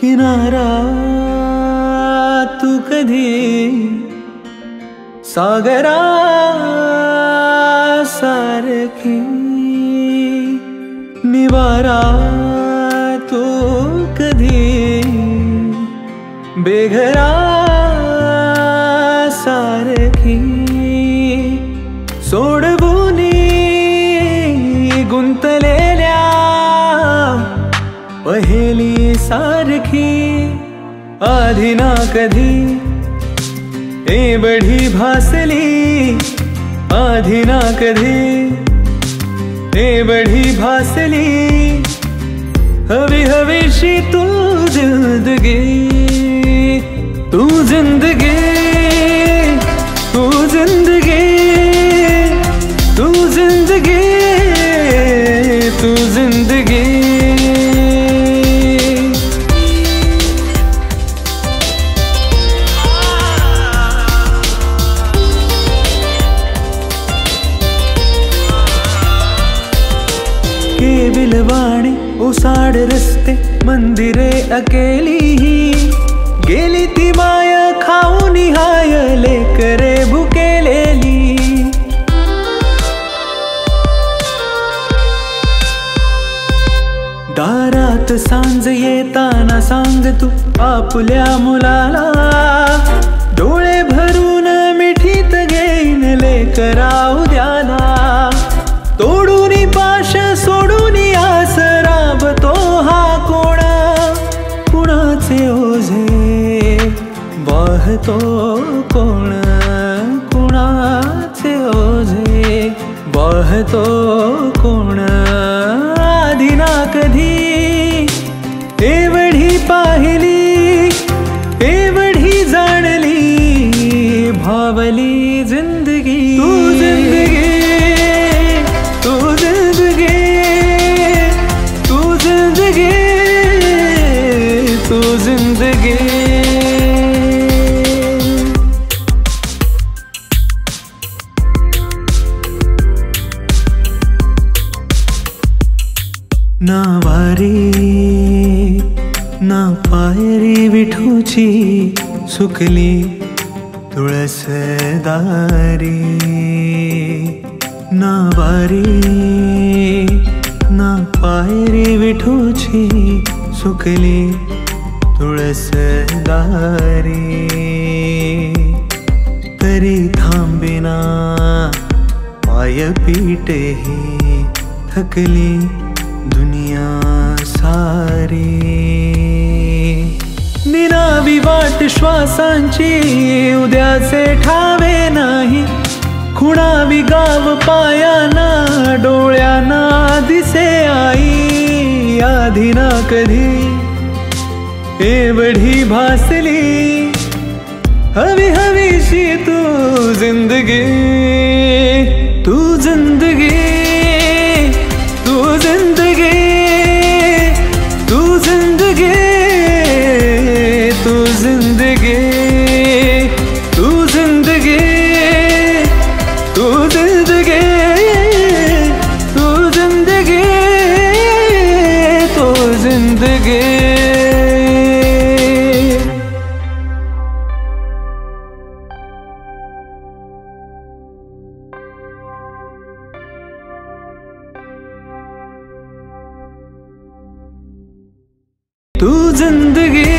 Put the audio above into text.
किनारा तू कधी सागरा सारखी निवारा तू कधी बेघरा सारखी सोडवुनी सारखी आधी ना कधी। एवढी भासली, आधी ना कधी। ए बढ़ी भासली, हवी हवीशी तू ज़िंदगी तू ज़िंदगी तू ज़िंदगी तू ज़िंदगी तू ज़िंदगी। केविलवाणी उसाड रस्ते मंदिरे अकेली गेली ती माय खाऊन हाय लेकरे भुकेलेली. दारात सांज येताना सांग तू आपल्या मुलाला. डोळे भरून मिठीत घेईन लेकराऊ तो कोण ना वारी, ना पायरी विठूची सुकली तुळसदारी ना वारी, ना पायरी विठूची सुकली तुळसदारी तरी थांबिना पायपीटेही थकली। दुनिया सारी। निरावी वाट श्वासांची उद्याचे ठावे नाही। खुणावी गाव पायाना, डोळ्याना दिसे आई। आधी ना कधी एवढी भासली। हवी हवीशी तू ज़िंदगी तू ज़िंदगी तू ज़िंदगी